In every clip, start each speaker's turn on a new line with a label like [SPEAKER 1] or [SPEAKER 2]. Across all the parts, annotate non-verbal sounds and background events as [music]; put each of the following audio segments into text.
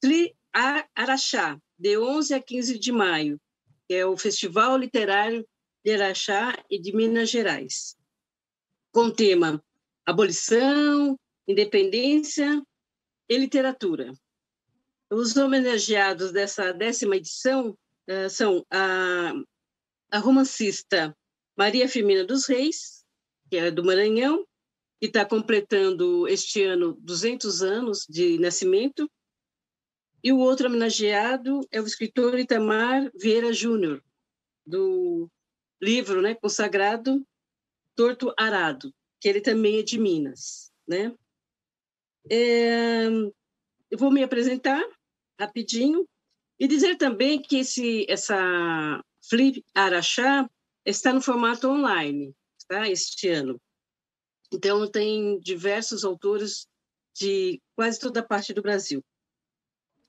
[SPEAKER 1] Fli Araxá, de 11 a 15 de maio, que é o Festival Literário de Araxá e de Minas Gerais, com o tema Abolição, Independência e Literatura. Os homenageados dessa décima edição uh, são a, a romancista Maria Firmina dos Reis, que é do Maranhão, que está completando este ano 200 anos de nascimento, e o outro homenageado é o escritor Itamar Vieira Júnior, do livro né, consagrado Torto Arado, que ele também é de Minas. Né? É, eu vou me apresentar rapidinho e dizer também que esse, essa Flip Araxá está no formato online, tá? este ano. Então, tem diversos autores de quase toda a parte do Brasil.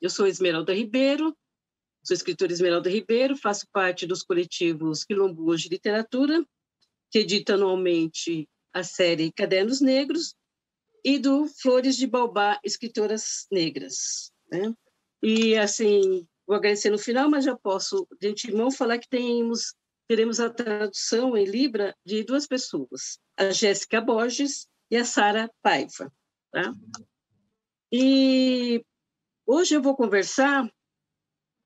[SPEAKER 1] Eu sou Esmeralda Ribeiro, sou escritora Esmeralda Ribeiro, faço parte dos coletivos Quilomboas de Literatura, que edita anualmente a série Cadernos Negros, e do Flores de Baobá, Escritoras Negras. Né? E, assim, vou agradecer no final, mas já posso, de antemão, falar que temos, teremos a tradução em Libra de duas pessoas, a Jéssica Borges e a Sara Paiva. Tá? E Hoje eu vou conversar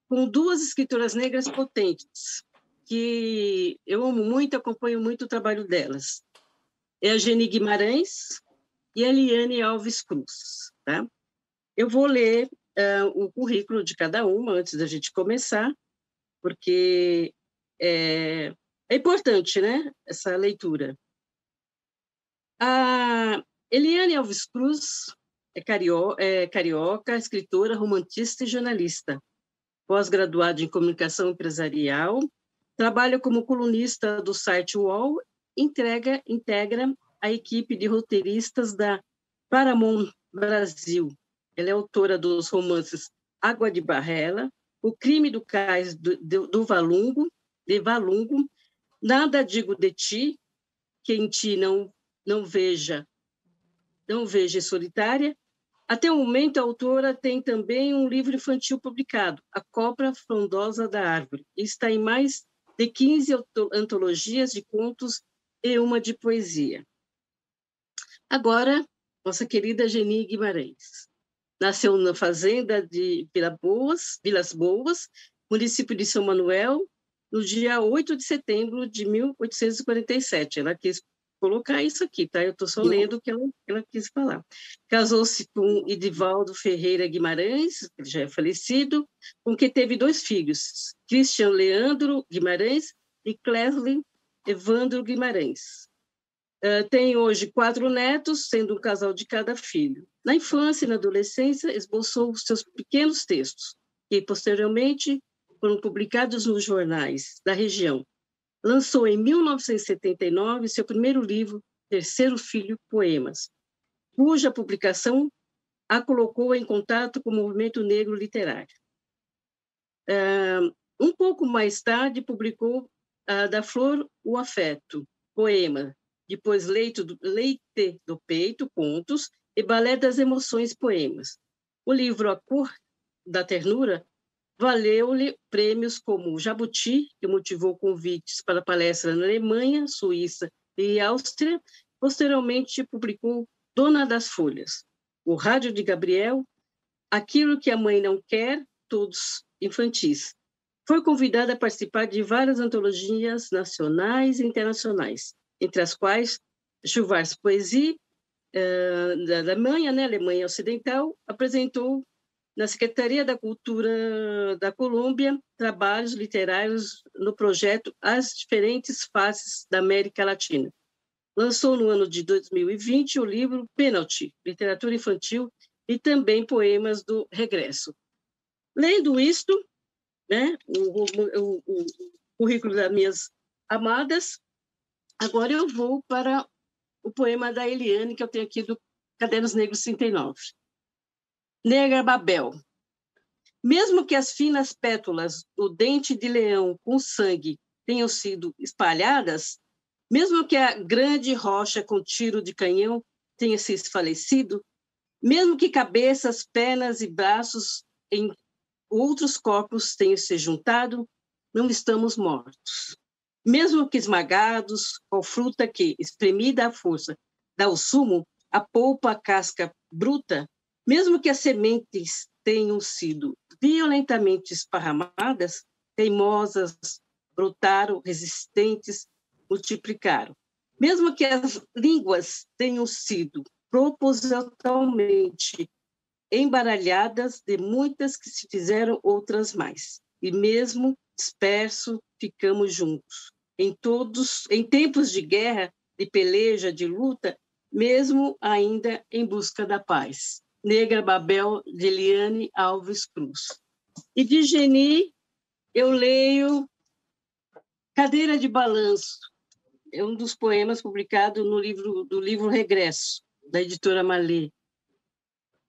[SPEAKER 1] com duas escritoras negras potentes, que eu amo muito, acompanho muito o trabalho delas. É a Geni Guimarães e a Eliane Alves Cruz. Tá? Eu vou ler uh, o currículo de cada uma antes da gente começar, porque é, é importante né, essa leitura. A Eliane Alves Cruz é, cario, é carioca, escritora, romantista e jornalista. Pós-graduada em comunicação empresarial, trabalha como colunista do site UOL, entrega, integra a equipe de roteiristas da Paramount Brasil. Ela é autora dos romances Água de Barrela, O Crime do Cais do, do, do Valungo, de Valungo, Nada Digo de Ti, Quem Ti Não, não Veja, Não Veja Solitária, até o momento, a autora tem também um livro infantil publicado, A Cobra Frondosa da Árvore, e está em mais de 15 antologias de contos e uma de poesia. Agora, nossa querida Geni Guimarães. Nasceu na fazenda de Vila Boas, Vilas Boas, município de São Manuel, no dia 8 de setembro de 1847. Ela quis colocar isso aqui, tá? Eu estou só lendo o que ela, ela quis falar. Casou-se com Edivaldo Ferreira Guimarães, que já é falecido, com quem teve dois filhos, Christian Leandro Guimarães e Clesley Evandro Guimarães. Uh, tem hoje quatro netos, sendo um casal de cada filho. Na infância e na adolescência, esboçou seus pequenos textos, que posteriormente foram publicados nos jornais da região, lançou em 1979 seu primeiro livro, Terceiro Filho Poemas, cuja publicação a colocou em contato com o movimento negro literário. Um pouco mais tarde, publicou Da Flor o Afeto, poema, depois Leite do, Leite do Peito, contos, e Balé das Emoções, poemas. O livro A Cor da Ternura Valeu-lhe prêmios como o Jabuti, que motivou convites para palestras na Alemanha, Suíça e Áustria. Posteriormente, publicou Dona das Folhas, O Rádio de Gabriel, Aquilo que a Mãe Não Quer, todos infantis. Foi convidada a participar de várias antologias nacionais e internacionais, entre as quais Chuvars Poesie, uh, da Alemanha, né, Alemanha Ocidental, apresentou na Secretaria da Cultura da Colômbia, trabalhos literários no projeto As Diferentes Faces da América Latina. Lançou no ano de 2020 o livro Penalty, Literatura Infantil e também poemas do Regresso. Lendo isto, né, o, o, o, o currículo das minhas amadas, agora eu vou para o poema da Eliane, que eu tenho aqui do Cadernos Negros 39. Negra Babel. Mesmo que as finas pétalas do dente de leão com sangue tenham sido espalhadas, mesmo que a grande rocha com tiro de canhão tenha se esfalecido, mesmo que cabeças, pernas e braços em outros corpos tenham se juntado, não estamos mortos. Mesmo que esmagados, com fruta que, espremida à força, dá o sumo, a polpa, a casca bruta, mesmo que as sementes tenham sido violentamente esparramadas, teimosas, brotaram, resistentes, multiplicaram. Mesmo que as línguas tenham sido propositalmente embaralhadas de muitas que se fizeram outras mais. E mesmo disperso, ficamos juntos. Em todos, em tempos de guerra, de peleja, de luta, mesmo ainda em busca da paz. Negra Babel, de Eliane Alves Cruz. E de Geni, eu leio Cadeira de Balanço, é um dos poemas publicado no livro do livro Regresso, da editora Malê.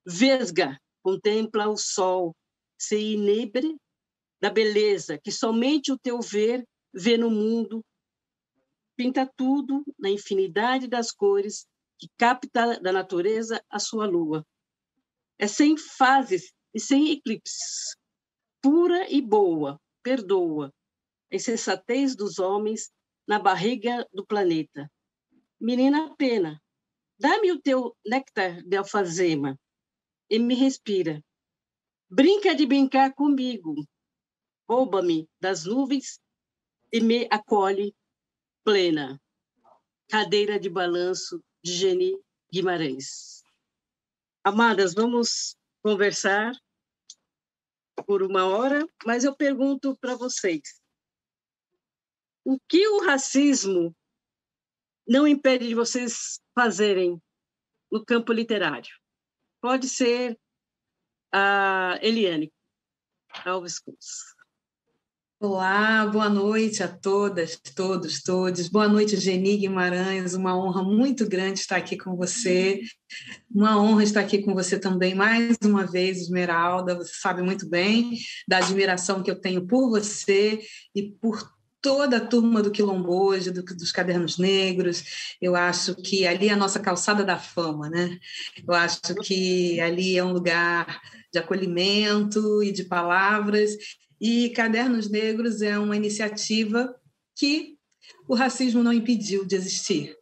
[SPEAKER 1] Vesga contempla o sol, se inebre da beleza que somente o teu ver vê no mundo. Pinta tudo na infinidade das cores que capta da natureza a sua lua. É sem fases e sem eclipses. Pura e boa, perdoa. A insensatez dos homens na barriga do planeta. Menina pena, dá-me o teu néctar de alfazema e me respira. Brinca de brincar comigo. Rouba-me das nuvens e me acolhe plena. Cadeira de balanço de Geni Guimarães. Amadas, vamos conversar por uma hora, mas eu pergunto para vocês: o que o racismo não impede de vocês fazerem no campo literário? Pode ser a Eliane Alves Cruz.
[SPEAKER 2] Olá, boa noite a todas, todos, todos. Boa noite, Geni Guimarães. Uma honra muito grande estar aqui com você. Uma honra estar aqui com você também, mais uma vez, Esmeralda. Você sabe muito bem da admiração que eu tenho por você e por toda a turma do Quilombo hoje, do, dos Cadernos Negros. Eu acho que ali é a nossa calçada da fama, né? Eu acho que ali é um lugar de acolhimento e de palavras. E Cadernos Negros é uma iniciativa que o racismo não impediu de existir.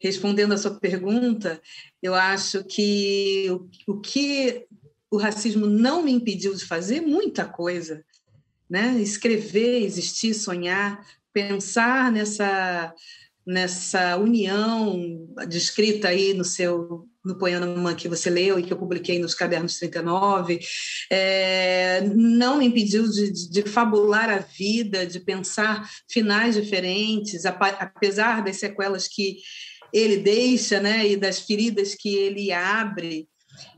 [SPEAKER 2] Respondendo à sua pergunta, eu acho que o, o que o racismo não me impediu de fazer, muita coisa né? Escrever, existir, sonhar, pensar nessa nessa união descrita aí no seu no poema que você leu e que eu publiquei nos cadernos 39, é, não me impediu de, de, de, fabular a vida, de pensar finais diferentes, apesar das sequelas que ele deixa, né, e das feridas que ele abre,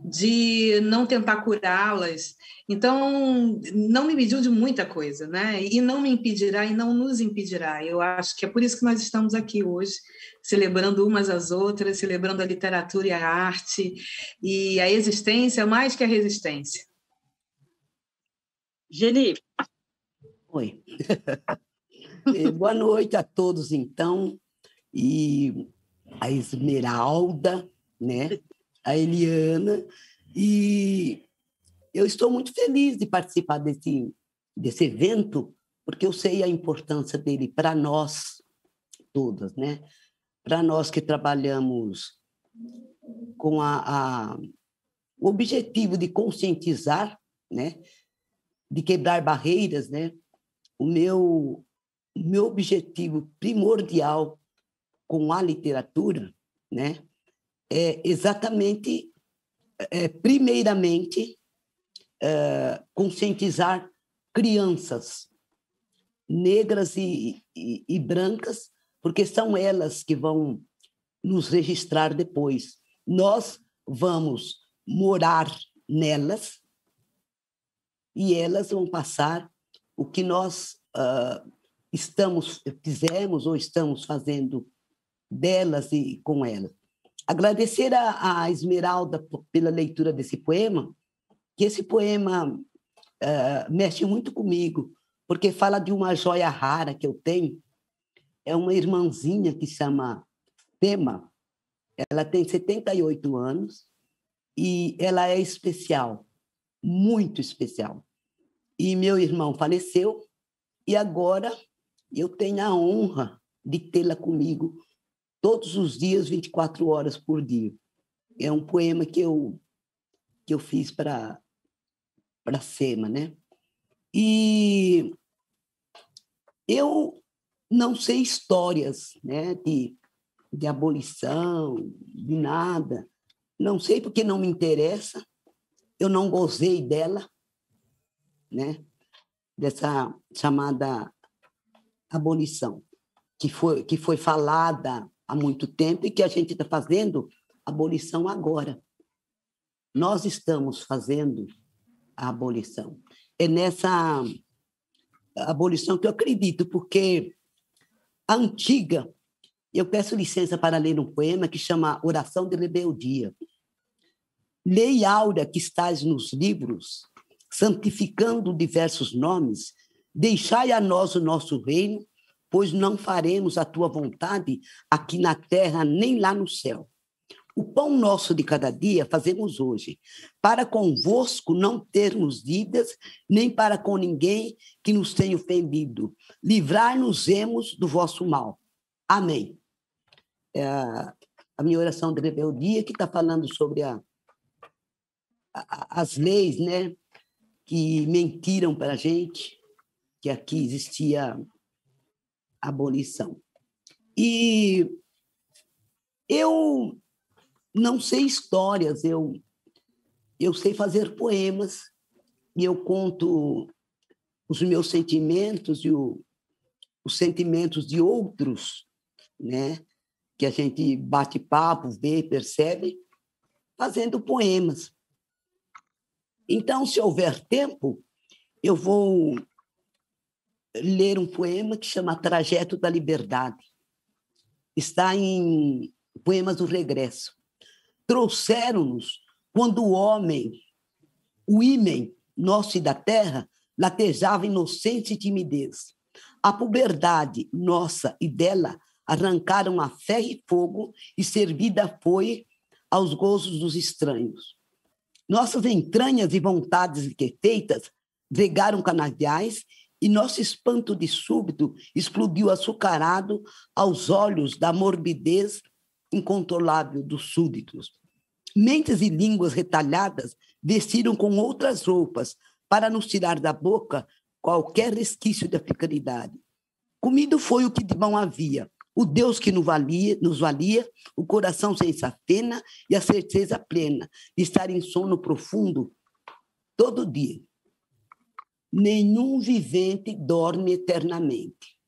[SPEAKER 2] de não tentar curá-las, então, não me impediu de muita coisa, né? E não me impedirá e não nos impedirá. Eu acho que é por isso que nós estamos aqui hoje, celebrando umas às outras, celebrando a literatura e a arte e a existência mais que a resistência.
[SPEAKER 1] Geni.
[SPEAKER 3] Oi. [laughs] Eh, boa noite a todos, então. E a Esmeralda, né? A Eliana. E eu estou muito feliz de participar desse, desse evento, porque eu sei a importância dele para nós todas, né? Para nós que trabalhamos com a, a, o objetivo de conscientizar, né? De quebrar barreiras, né? O meu, meu objetivo primordial com a literatura, né? É exatamente, é, primeiramente, é, conscientizar crianças negras e, e, e brancas, porque são elas que vão nos registrar depois. Nós vamos morar nelas e elas vão passar o que nós uh, estamos fizemos ou estamos fazendo delas e com elas. Agradecer a, a Esmeralda pela leitura desse poema, que esse poema uh, mexe muito comigo, porque fala de uma joia rara que eu tenho. É uma irmãzinha que chama Tema. Ela tem 78 anos e ela é especial, muito especial. E meu irmão faleceu, e agora eu tenho a honra de tê-la comigo todos os dias, 24 horas por dia. É um poema que eu, que eu fiz para a SEMA, né? E eu não sei histórias né, de, de abolição, de nada. Não sei porque não me interessa, eu não gozei dela, né? dessa chamada abolição, que foi, que foi falada há muito tempo e que a gente está fazendo abolição agora. Nós estamos fazendo a abolição. É nessa abolição que eu acredito, porque a antiga, eu peço licença para ler um poema que chama Oração de Rebeldia. Lei áurea que estás nos livros, santificando diversos nomes, deixai a nós o nosso reino, pois não faremos a tua vontade aqui na terra nem lá no céu. O pão nosso de cada dia fazemos hoje, para convosco não termos dívidas, nem para com ninguém que nos tenha ofendido. Livrar-nos-emos do vosso mal. Amém. É a minha oração de rebeldia que está falando sobre a, a, as leis, né, que mentiram para a gente, que aqui existia abolição. E eu não sei histórias, eu, eu sei fazer poemas e eu conto os meus sentimentos e o, os sentimentos de outros, né? Que a gente bate papo, vê, percebe, fazendo poemas. Então, se houver tempo, eu vou ler um poema que chama Trajeto da Liberdade. Está em Poemas do Regresso trouxeram-nos quando o homem, o ímen nosso e da terra, latejava inocência e timidez. A puberdade nossa e dela arrancaram a ferro e fogo e servida foi aos gozos dos estranhos. Nossas entranhas e vontades perfeitas vegaram canaviais e nosso espanto de súbito explodiu açucarado aos olhos da morbidez incontrolável dos súditos. Mentes e línguas retalhadas vestiram com outras roupas para nos tirar da boca qualquer resquício de africanidade. Comido foi o que de bom havia, o Deus que nos valia, nos valia, o coração sem safena e a certeza plena de estar em sono profundo todo dia. Nenhum vivente dorme eternamente.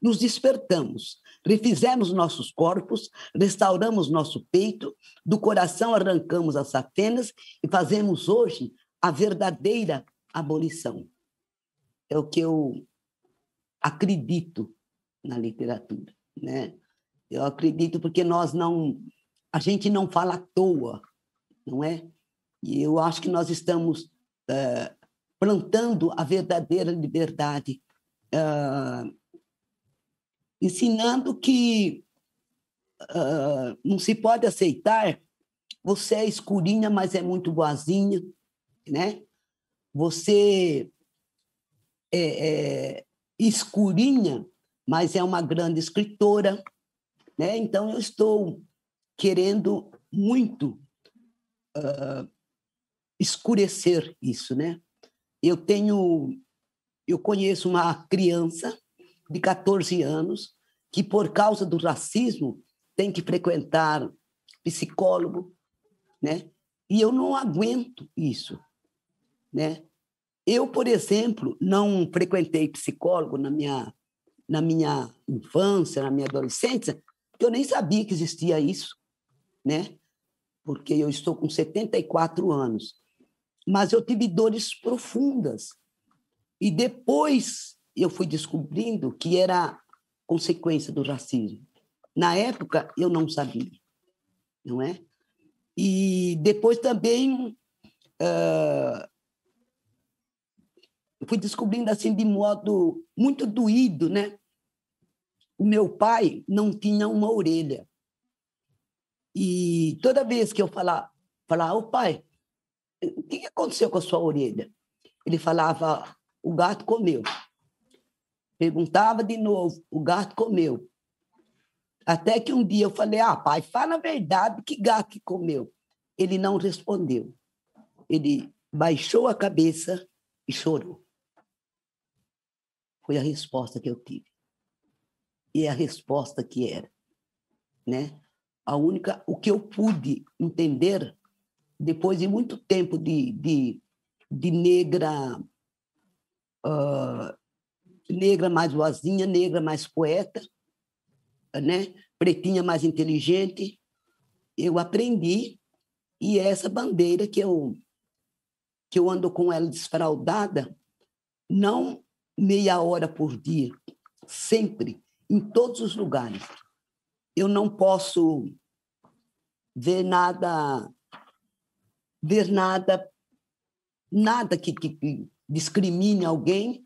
[SPEAKER 3] Nos despertamos, Refizemos nossos corpos, restauramos nosso peito, do coração arrancamos as satenas e fazemos hoje a verdadeira abolição. É o que eu acredito na literatura, né? Eu acredito porque nós não a gente não fala à toa, não é? E eu acho que nós estamos uh, plantando a verdadeira liberdade uh, ensinando que uh, não se pode aceitar você é escurinha, mas é muito boazinha, né? Você é, é escurinha, mas é uma grande escritora, né? Então eu estou querendo muito uh, escurecer isso, né? Eu tenho, eu conheço uma criança de 14 anos que, por causa do racismo, tem que frequentar psicólogo, né? E eu não aguento isso, né? Eu, por exemplo, não frequentei psicólogo na minha na minha infância, na minha adolescência, porque eu nem sabia que existia isso, né? Porque eu estou com 74 anos. Mas eu tive dores profundas. E depois eu fui descobrindo que era consequência do racismo. Na época, eu não sabia, não é? E depois também uh, fui descobrindo assim de modo muito doído, né? O meu pai não tinha uma orelha. E toda vez que eu falar, ô oh, pai, o que aconteceu com a sua orelha? Ele falava, o gato comeu. Perguntava de novo, o gato comeu. Até que um dia eu falei, ah, pai, fala a verdade, que gato que comeu? Ele não respondeu. Ele baixou a cabeça e chorou. Foi a resposta que eu tive. E é a resposta que era, né? A única, o que eu pude entender depois de muito tempo de, de, de negra, uh, negra mais vozinha, negra mais poeta, né? pretinha mais inteligente, eu aprendi e é essa bandeira que eu que eu ando com ela desfraldada, não meia hora por dia, sempre, em todos os lugares. Eu não posso ver nada ver nada, nada que, que discrimine alguém,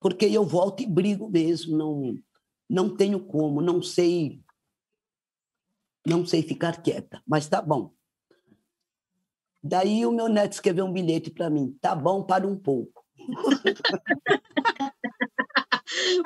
[SPEAKER 3] porque eu volto e brigo mesmo, não, não tenho como, não sei, não sei ficar quieta, mas tá bom. Daí o meu neto escreveu um bilhete para mim, tá bom para um pouco. [laughs]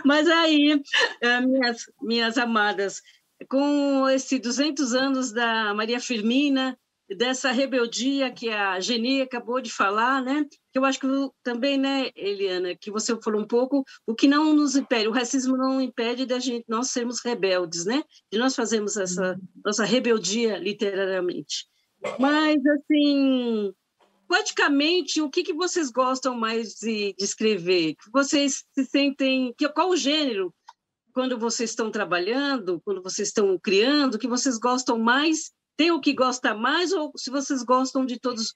[SPEAKER 1] Mas aí, eh, minhas, minhas amadas, com esses 200 anos da Maria Firmina, dessa rebeldia que a Geni acabou de falar, né? Eu acho que também, né, Eliana, que você falou um pouco, o que não nos impede, o racismo não impede da gente nós sermos rebeldes, né? De nós fazermos essa nossa rebeldia literariamente. Mas assim, poeticamente, o que, que vocês gostam mais de, de escrever? Vocês se sentem que qual o gênero quando vocês estão trabalhando, quando vocês estão criando, que vocês gostam mais tem o que gosta mais ou se vocês gostam de todos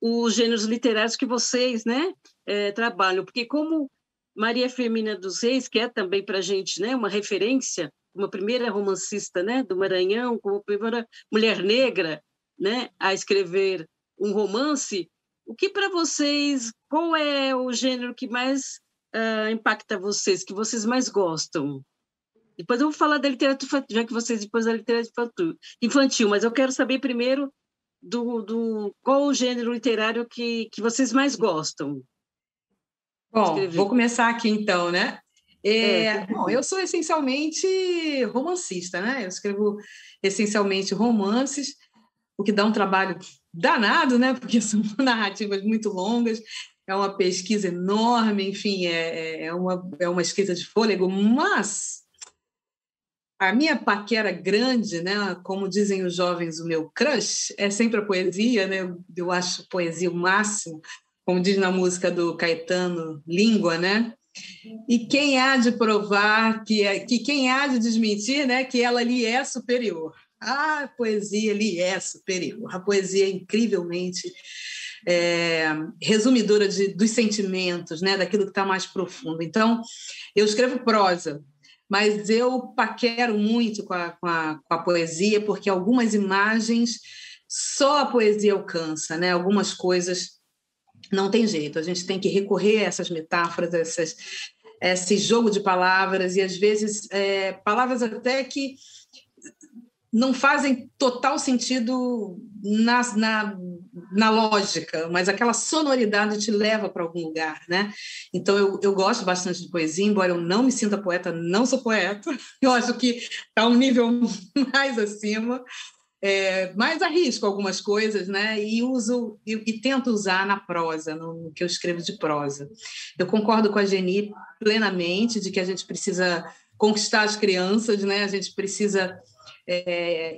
[SPEAKER 1] os gêneros literários que vocês né, é, trabalham? Porque como Maria Firmina dos Reis, que é também para a gente né, uma referência, uma primeira romancista né, do Maranhão, como a primeira mulher negra né, a escrever um romance, o que para vocês, qual é o gênero que mais uh, impacta vocês, que vocês mais gostam? Depois eu vou falar da literatura, já que vocês depois da literatura infantil, mas eu quero saber primeiro do, do qual o gênero literário que, que vocês mais gostam.
[SPEAKER 2] Bom, vou começar aqui então, né? É, é. Bom, eu sou essencialmente romancista, né? Eu escrevo essencialmente romances, o que dá um trabalho danado, né? Porque [laughs] são narrativas muito longas, é uma pesquisa enorme, enfim, é, é, é uma, é uma escrita de fôlego, mas a minha paquera grande, né, como dizem os jovens, o meu crush, é sempre a poesia, né? Eu acho poesia o máximo, como diz na música do Caetano, língua, né? E quem há de provar que, é, que quem há de desmentir, né, que ela lhe é superior. A poesia lhe é superior. A poesia é incrivelmente é, resumidora de, dos sentimentos, né, daquilo que está mais profundo. Então, eu escrevo prosa, mas eu paquero muito com a, com a, com a poesia, porque algumas imagens só a poesia alcança, né? Algumas coisas não tem jeito, a gente tem que recorrer a essas metáforas, essas, esse jogo de palavras, e às vezes é, palavras até que não fazem total sentido na, na, na lógica, mas aquela sonoridade te leva para algum lugar, né? Então eu, eu gosto bastante de poesia, embora eu não me sinta poeta, não sou poeta, [laughs] eu acho que está um nível [laughs] mais acima, é, mas arrisco algumas coisas, né? E uso e, e tento usar na prosa, no, no, que eu escrevo de prosa. Eu concordo com a Geni plenamente de que a gente precisa conquistar as crianças, né? A gente precisa é,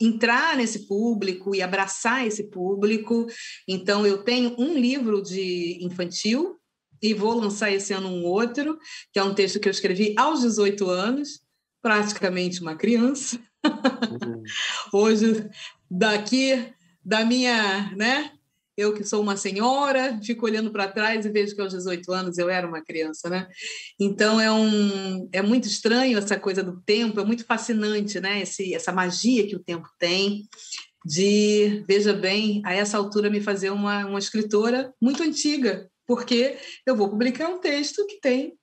[SPEAKER 2] entrar nesse público e abraçar esse público. Então, eu tenho um livro de infantil e vou lançar esse ano um outro, que é um texto que eu escrevi aos 18 anos, praticamente uma criança. Uhum. [laughs] Hoje, daqui da minha, né, eu que sou uma senhora, fico olhando para trás e vejo que aos 18 anos eu era uma criança, né? Então é um é muito estranho essa coisa do tempo, é muito fascinante, né? Esse, essa magia que o tempo tem de, veja bem, a essa altura me fazer uma, uma escritora muito antiga, porque eu vou publicar um texto que tem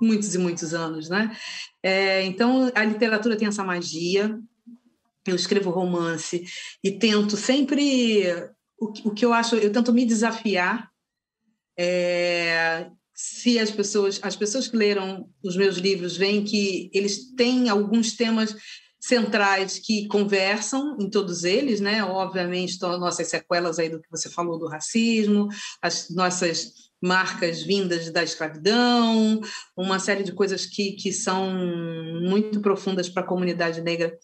[SPEAKER 2] muitos e muitos anos, né? É, então a literatura tem essa magia. Eu escrevo romance e tento sempre o, o que eu acho, eu tento me desafiar. É, se as pessoas, as pessoas que leram os meus livros veem que eles têm alguns temas centrais que conversam em todos eles, né? Obviamente, nossas sequelas aí do que você falou do racismo, as nossas marcas vindas da escravidão, uma série de coisas que, que são muito profundas para a comunidade negra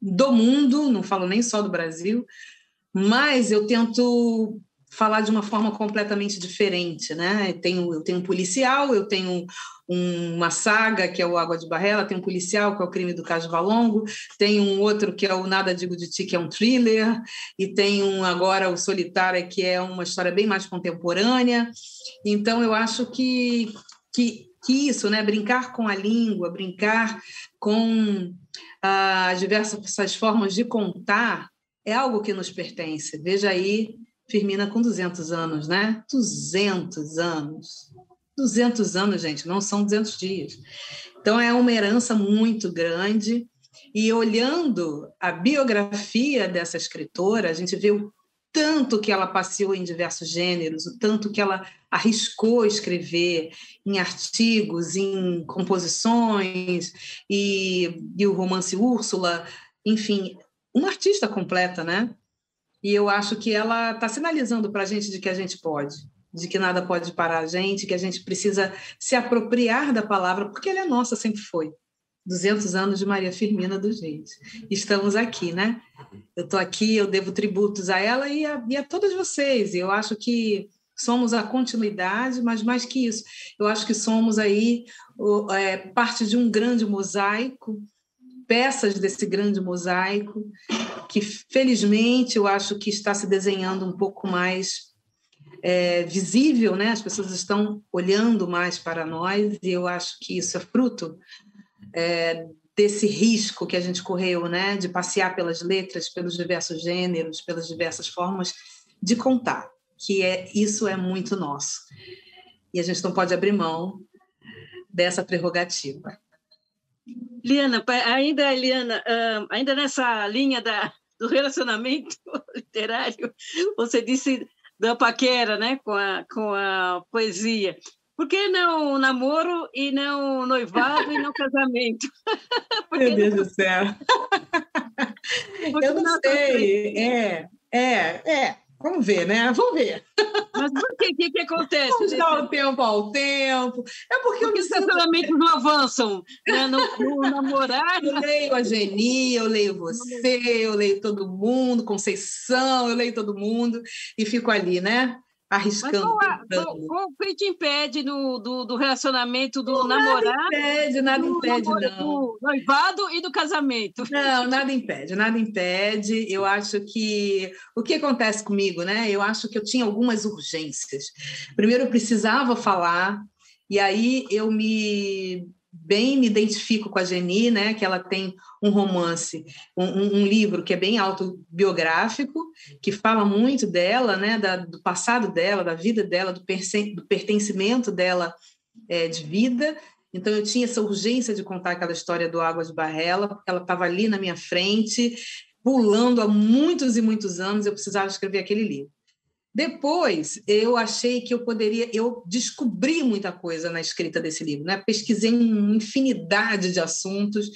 [SPEAKER 2] do mundo, não falo nem só do Brasil, mas eu tento falar de uma forma completamente diferente, né? Eu tenho, eu tenho um policial, eu tenho uma saga que é o Água de Barrela, tem um policial que é o Crime do Caso Valongo, tem um outro que é o Nada Digo de Ti, que é um thriller, e tem um agora o Solitária, que é uma história bem mais contemporânea. Então eu acho que que, que isso, né? Brincar com a língua, brincar com ah, as diversas formas de contar é algo que nos pertence. Veja aí Firmina com 200 anos, né? 200 anos. 200 anos, gente, não são 200 dias. Então, é uma herança muito grande. E olhando a biografia dessa escritora, a gente vê o tanto que ela passeou em diversos gêneros, o tanto que ela arriscou escrever em artigos, em composições, e, e o romance Úrsula, enfim, uma artista completa, né? E eu acho que ela está sinalizando para a gente de que a gente pode, de que nada pode parar a gente, que a gente precisa se apropriar da palavra, porque ela é nossa, sempre foi. 200 anos de Maria Firmina dos Reis. Estamos aqui, né? Eu estou aqui, eu devo tributos a ela e a, e a todos vocês. Eu acho que somos a continuidade, mas mais que isso, eu acho que somos aí é, parte de um grande mosaico peças desse grande mosaico, que felizmente eu acho que está se desenhando um pouco mais é, visível, né? As pessoas estão olhando mais para nós e eu acho que isso é fruto é, desse risco que a gente correu, né? De passear pelas letras, pelos diversos gêneros, pelas diversas formas de contar, que é isso é muito nosso e a gente não pode abrir mão dessa prerrogativa.
[SPEAKER 1] Liana, ainda, Liana, ainda nessa linha da, do relacionamento [laughs] literário, você disse da paquera, né, com a, com a poesia. Por que não namoro e não noivado e não casamento? [laughs]
[SPEAKER 2] Meu Deus não... do céu! Eu não sei. É, é, é. Vamos ver, né? Vamos ver.
[SPEAKER 1] Mas por que? O que, que acontece?
[SPEAKER 2] Vamos dar o tempo ao tempo. É porque,
[SPEAKER 1] porque os relacionamentos não avançam. Né? No, no namorar.
[SPEAKER 2] Eu leio a Geni, eu leio você, eu leio todo mundo, Conceição, eu leio todo mundo e fico ali, né? Arriscando.
[SPEAKER 1] Mas qual, o que te impede no, do, do relacionamento do não, namorado?
[SPEAKER 2] Nada impede, nada impede, não.
[SPEAKER 1] Do noivado e do casamento.
[SPEAKER 2] Não, nada impede, nada impede. Eu acho que o que acontece comigo, né? Eu acho que eu tinha algumas urgências. Primeiro, eu precisava falar, e aí eu me bem me identifico com a Geni, né, que ela tem um romance, um, um, livro que é bem autobiográfico, que fala muito dela, né, da, do passado dela, da vida dela, do, do pertencimento dela é, de vida. Então eu tinha essa urgência de contar aquela história do Águas de Barrela, porque ela estava ali na minha frente, pulando há muitos e muitos anos, eu precisava escrever aquele livro. Depois, eu achei que eu poderia, eu descobri muita coisa na escrita desse livro, né? Pesquisei uma infinidade de assuntos,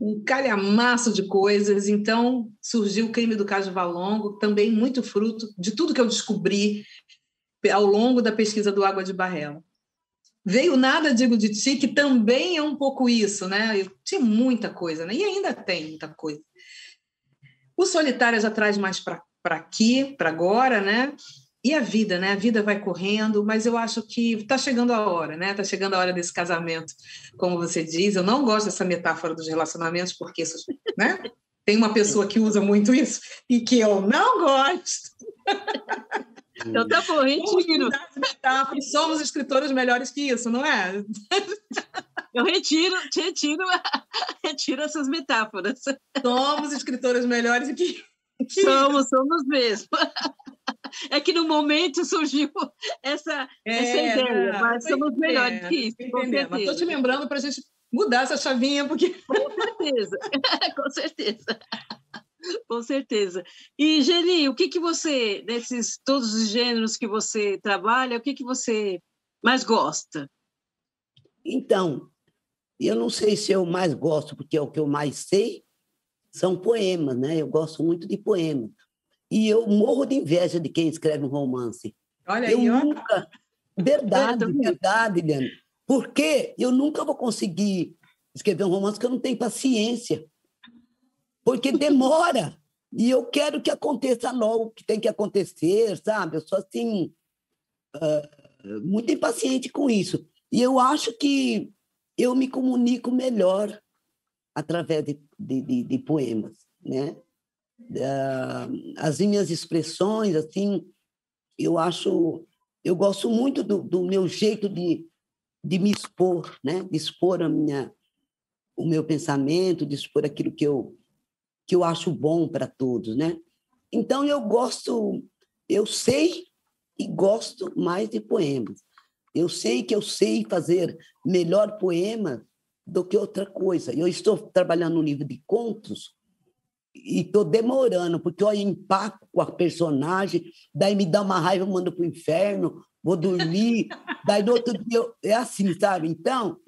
[SPEAKER 2] um calhamaço de coisas, então surgiu o crime do caso Valongo, também muito fruto de tudo que eu descobri ao longo da pesquisa do Água de Barrela. Veio Nada Digo de Ti, que também é um pouco isso, né? Eu tinha muita coisa, né? E ainda tem muita coisa. O Solitária já traz mais para para aqui, para agora, né? E a vida, né? A vida vai correndo, mas eu acho que está chegando a hora, né? Está chegando a hora desse casamento, como você diz. Eu não gosto dessa metáfora dos relacionamentos, porque isso, né? Tem uma pessoa que usa muito isso e que eu não gosto.
[SPEAKER 1] Então tá bom, retiro.
[SPEAKER 2] Somos escritores melhores que isso, não é?
[SPEAKER 1] Eu retiro, retiro, [laughs] retiro essas metáforas.
[SPEAKER 2] Somos escritores melhores que
[SPEAKER 1] Somos, somos mesmo. [laughs] É que no momento surgiu essa, é, essa ideia, não, mas somos melhores que isso.
[SPEAKER 2] Estou te lembrando para a gente mudar essa chavinha, porque. [laughs]
[SPEAKER 1] Com certeza, [laughs] com certeza. Com certeza. E, Geni, o que, que você, desses todos os gêneros que você trabalha, o que, que você mais gosta?
[SPEAKER 3] Então, eu não sei se eu mais gosto, porque é o que eu mais sei, são poemas, né? Eu gosto muito de poemas. E eu morro de inveja de quem escreve um romance.
[SPEAKER 2] Olha eu aí,
[SPEAKER 3] nunca... Verdade, é, verdade, Liane. Porque eu nunca vou conseguir escrever um romance que eu não tenho paciência. Porque [laughs] demora. e eu quero que aconteça logo o que tem que acontecer, sabe? Eu sou assim, uh, muito impaciente com isso. E eu acho que eu me comunico melhor através de, de, de, de poemas, né? As minhas expressões, assim, eu acho, eu gosto muito do, do meu jeito de, de me expor, né? De expor a minha, o meu pensamento, de expor aquilo que eu que eu acho bom para todos, né? Então eu gosto, eu sei e gosto mais de poemas. Eu sei que eu sei fazer melhor poema do que outra coisa. Eu estou trabalhando no livro de contos e estou demorando, porque eu empaco com a personagem, daí me dá uma raiva, eu mando para o inferno, vou dormir, [laughs] daí no outro dia eu, é assim, sabe? Então,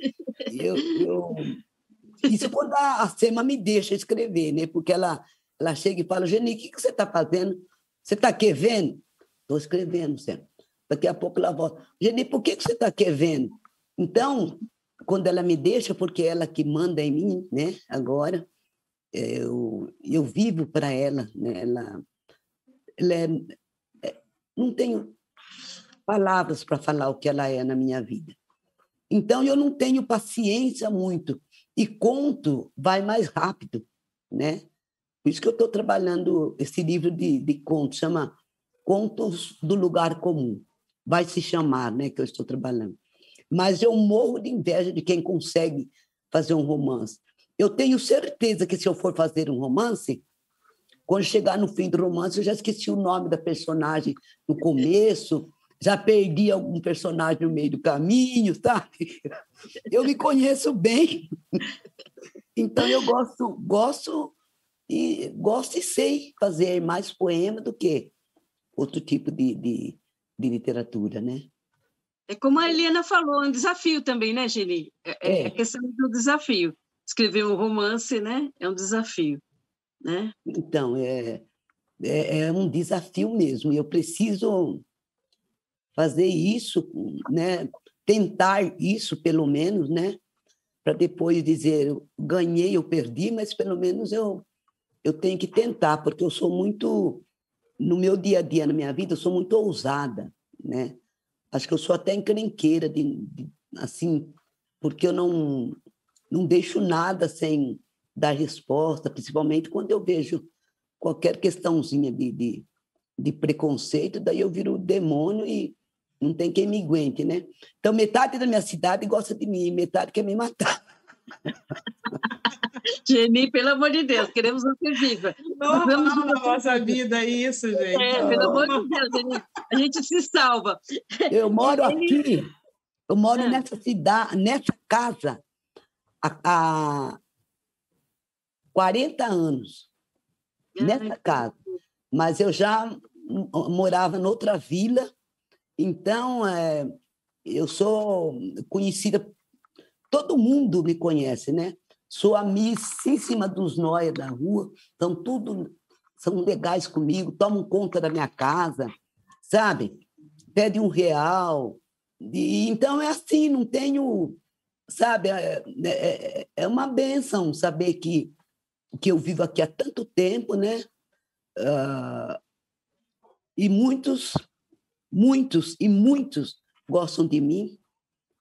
[SPEAKER 3] eu, eu isso quando a, a Sema me deixa escrever, né? Porque ela, ela chega e fala, Geni, o que, que você está fazendo? Você está aqui vendo? Estou escrevendo, Sema. Daqui a pouco ela volta. Geni, por que, que você está aqui vendo? Então, quando ela me deixa, porque é ela que manda em mim, né? Agora, eu, eu vivo para ela, né? Ela, ela é, é, não tenho palavras para falar o que ela é na minha vida. Então, eu não tenho paciência muito e conto vai mais rápido, né? Por isso que eu estou trabalhando esse livro de, de contos, chama Contos do Lugar Comum. Vai se chamar, né, que eu estou trabalhando. Mas eu morro de inveja de quem consegue fazer um romance. Eu tenho certeza que se eu for fazer um romance, quando chegar no fim do romance, eu já esqueci o nome da personagem no começo, já perdi algum personagem no meio do caminho, sabe? Eu me conheço bem. Então eu gosto, gosto e gosto e sei fazer mais poema do que outro tipo de, de, de literatura, né?
[SPEAKER 1] É como a Helena falou, é um desafio também, né, Geni? É, é, é. a questão do desafio. Escrever um romance, né, é um desafio, né?
[SPEAKER 3] Então, é, é, é um desafio mesmo. Eu preciso fazer isso, né? tentar isso, pelo menos, né? para depois dizer ganhei ou perdi, mas pelo menos eu, eu tenho que tentar, porque eu sou muito, no meu dia a dia, na minha vida, eu sou muito ousada. Né? Acho que eu sou até encrenqueira, de, de assim, porque eu não, não deixo nada sem dar resposta, principalmente quando eu vejo qualquer questãozinha de, de, de preconceito, daí eu viro demônio e não tem quem me aguente, né? Então, metade da minha cidade gosta de mim, metade quer me matar. [laughs]
[SPEAKER 1] Geni, pelo amor de Deus, queremos você viva.
[SPEAKER 2] Normal na nossa vida isso, gente.
[SPEAKER 1] É, pelo amor de Deus, Geni, a gente se salva.
[SPEAKER 3] Eu moro aqui, eu moro é. nessa cidade, nessa casa, há, há 40 anos, nessa casa. Mas eu já morava noutra vila, então, é, eu sou conhecida, todo mundo me conhece, né? Sou amicíssima dos nóia da rua, então tudo são legais comigo, tomam conta da minha casa, sabe? Pede um real. E, então é assim, não tenho, sabe? É, é, é uma benção saber que, que eu vivo aqui há tanto tempo, né? Uh, e muitos Muitos e muitos gostam de mim,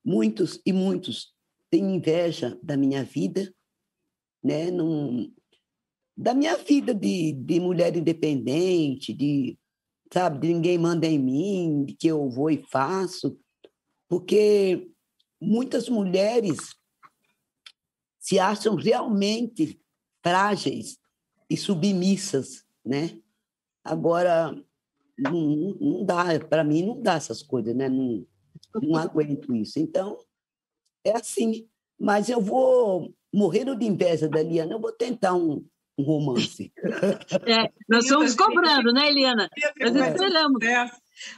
[SPEAKER 3] muitos e muitos têm inveja da minha vida, né? Num, da minha vida de, de mulher independente, de, sabe, de ninguém manda em mim, de que eu vou e faço, porque muitas mulheres se acham realmente frágeis e submissas, né? Agora, não, não dá, para mim não dá essas coisas, né? Não, não aguento isso. Então, é assim. Mas eu vou, morrendo de inveja da Liana, eu vou tentar um, um romance.
[SPEAKER 1] É, nós estamos cobrando, né, Eliana? Nós esperamos.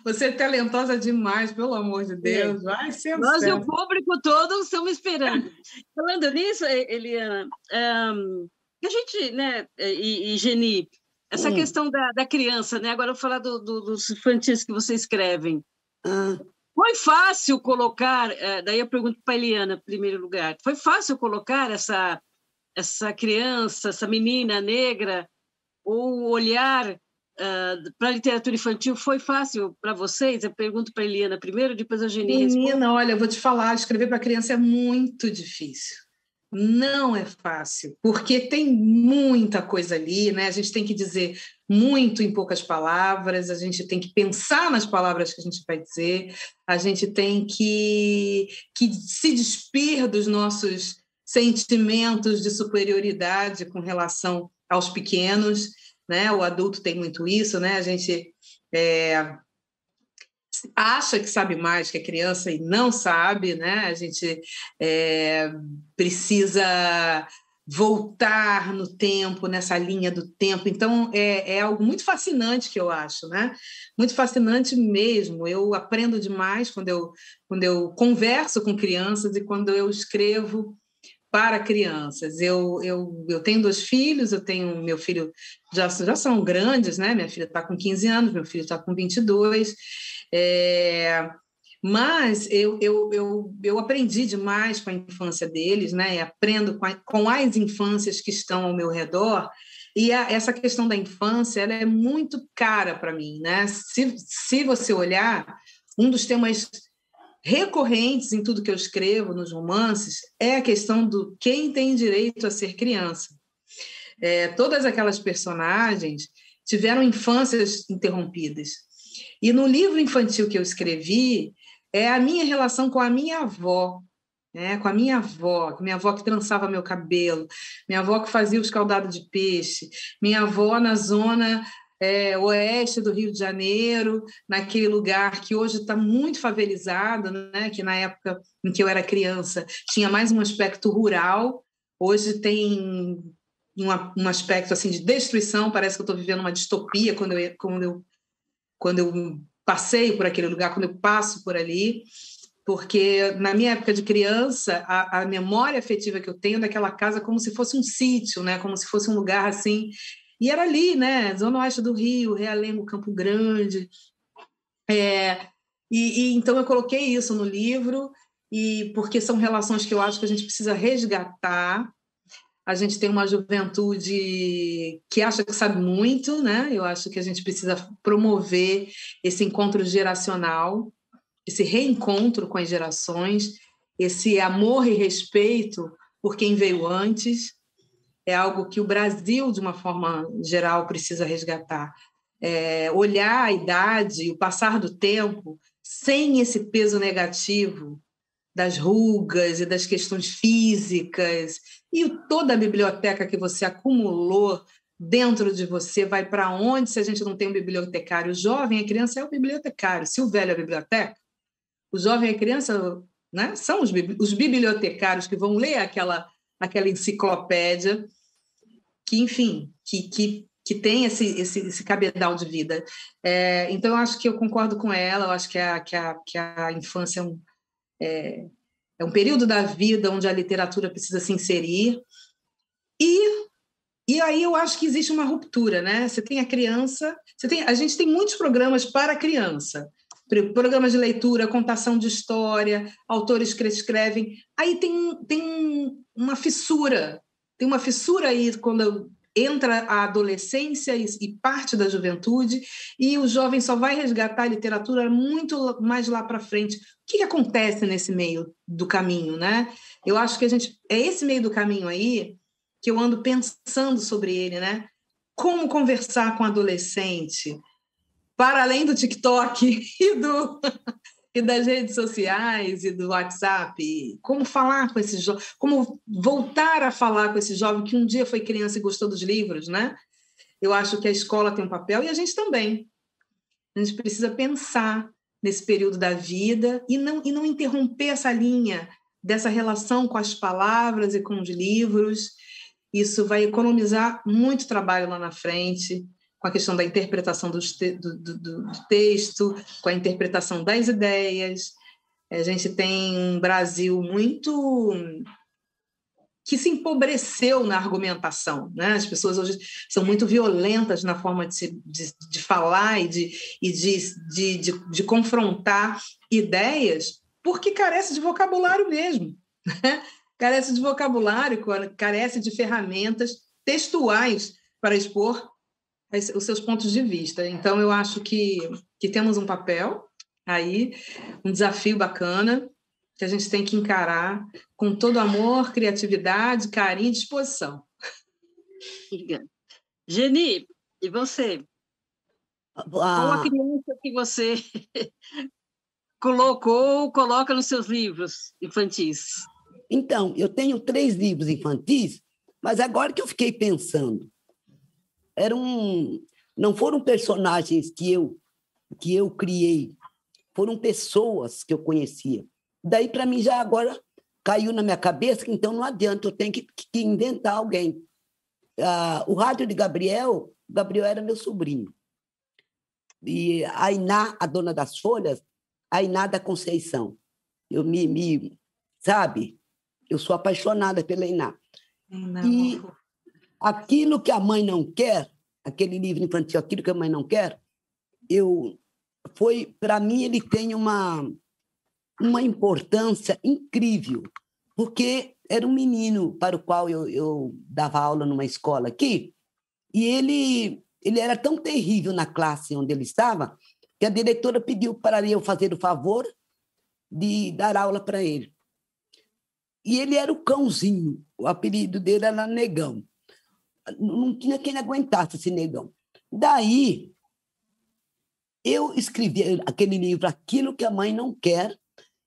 [SPEAKER 2] Você é talentosa demais, pelo amor de Deus. Vai ser
[SPEAKER 1] Nós e o público todo estamos esperando. Falando nisso, Eliana, um, a gente, né, e, e Geni, essa hum. questão da, da criança, né? Agora eu vou falar do, do, dos infantis que você escrevem. Ah. Foi fácil colocar, eh, daí eu pergunto para a Eliana, em primeiro lugar, foi fácil colocar essa, essa criança, essa menina negra, ou olhar uh, para a literatura infantil, foi fácil para vocês? Eu pergunto para a Eliana primeiro, depois a Geni
[SPEAKER 2] Menina, responde. olha, eu vou te falar, escrever para criança é muito difícil. Não é fácil, porque tem muita coisa ali, né? A gente tem que dizer muito em poucas palavras, a gente tem que pensar nas palavras que a gente vai dizer, a gente tem que, que se despir dos nossos sentimentos de superioridade com relação aos pequenos, né? O adulto tem muito isso, né? A gente é, acha que sabe mais que a criança e não sabe, né? A gente é, precisa voltar no tempo, nessa linha do tempo. Então, é, é, algo muito fascinante que eu acho, né? Muito fascinante mesmo. Eu aprendo demais quando eu, quando eu converso com crianças e quando eu escrevo para crianças. Eu, eu, eu tenho dois filhos, eu tenho meu filho já, já são grandes, né? Minha filha está com 15 anos, meu filho está com 22. É, mas eu, eu, eu, eu aprendi demais com a infância deles, né? E aprendo com, a, com as infâncias que estão ao meu redor. E a, essa questão da infância ela é muito cara para mim, né? Se, se você olhar, um dos temas recorrentes em tudo que eu escrevo nos romances é a questão do quem tem direito a ser criança. É, todas aquelas personagens tiveram infâncias interrompidas. E no livro infantil que eu escrevi, é a minha relação com a minha avó, né? com a minha avó, minha avó que trançava meu cabelo, minha avó que fazia o escaldado de peixe, minha avó na zona é, oeste do Rio de Janeiro, naquele lugar que hoje está muito favelizado, né? que na época em que eu era criança tinha mais um aspecto rural, hoje tem um, um aspecto assim de destruição, parece que eu estou vivendo uma distopia quando eu, quando eu quando eu passeio por aquele lugar, quando eu passo por ali, porque na minha época de criança, a, a memória afetiva que eu tenho daquela casa como se fosse um sítio, né? Como se fosse um lugar assim. E era ali, né? Zona Oeste do Rio, Realengo, Campo Grande. É, e, e, então eu coloquei isso no livro e porque são relações que eu acho que a gente precisa resgatar a gente tem uma juventude que acha que sabe muito, né? Eu acho que a gente precisa promover esse encontro geracional, esse reencontro com as gerações, esse amor e respeito por quem veio antes. É algo que o Brasil, de uma forma geral, precisa resgatar. É, olhar a idade, o passar do tempo, sem esse peso negativo das rugas e das questões físicas e toda a biblioteca que você acumulou dentro de você vai para onde se a gente não tem um bibliotecário? O jovem, a criança é o bibliotecário. Se o velho é a biblioteca, o jovem e a criança né, são os, os bibliotecários que vão ler aquela, aquela enciclopédia que, enfim, que, que, que tem esse, esse, esse cabedal de vida. É, então, eu acho que eu concordo com ela, eu acho que a, que a, que a infância é um, é, é um período da vida onde a literatura precisa se inserir. E, e aí eu acho que existe uma ruptura, né? Você tem a criança, você tem, a gente tem muitos programas para criança. Programas de leitura, contação de história, autores que escrevem. Aí tem, tem uma fissura, tem uma fissura aí quando entra a adolescência e, parte da juventude, e o jovem só vai resgatar a literatura muito mais lá para frente. O que, que, acontece nesse meio do caminho, né? Eu acho que a gente é esse meio do caminho aí que eu ando pensando sobre ele, né? Como conversar com adolescente para além do TikTok [laughs] e do e das redes sociais e do WhatsApp, como falar com esse jovem, como voltar a falar com esse jovem que um dia foi criança e gostou dos livros, né? Eu acho que a escola tem um papel e a gente também. A gente precisa pensar nesse período da vida e não, e não interromper essa linha dessa relação com as palavras e com os livros Isso vai economizar muito trabalho lá na frente, com a questão da interpretação do, do, do, do texto, com a interpretação das ideias. A gente tem um Brasil muito que se empobreceu na argumentação. Né? As pessoas hoje são muito violentas na forma de, se, de, de falar e, de, e de, de, de, confrontar ideias, porque carece de vocabulário mesmo. Né? carece de vocabulário, carece de ferramentas textuais para expor os seus pontos de vista. Então, eu acho que, que temos um papel aí, um desafio bacana, que a gente tem que encarar com todo amor, criatividade, carinho e disposição.
[SPEAKER 1] Geni, e você? Ah, Qual a criança que você [laughs] colocou, coloca nos seus livros infantis?
[SPEAKER 3] Então, eu tenho três livros infantis, mas agora que eu fiquei pensando, eram não foram personagens que eu que eu criei, foram pessoas que eu conhecia. Daí, para mim, já agora caiu na minha cabeça que então não adianta, eu tenho que, que inventar alguém. Ah, o rádio de Gabriel, Gabriel era meu sobrinho. E a Iná, a dona das folhas, a Iná da Conceição. Eu me, me sabe, eu sou apaixonada pela Iná. Não. E aquilo que a mãe não quer, aquele livro infantil, aquilo que a mãe não quer, eu foi para mim ele tem uma uma importância incrível, porque era um menino para o qual eu, eu dava aula numa escola aqui, e ele, ele era tão terrível na classe onde ele estava, que a diretora pediu para eu fazer o favor de dar aula para ele. E ele era o cãozinho, o apelido dele era Negão. Não tinha quem aguentasse esse negão. Daí, eu escrevi aquele livro, Aquilo que a Mãe Não Quer,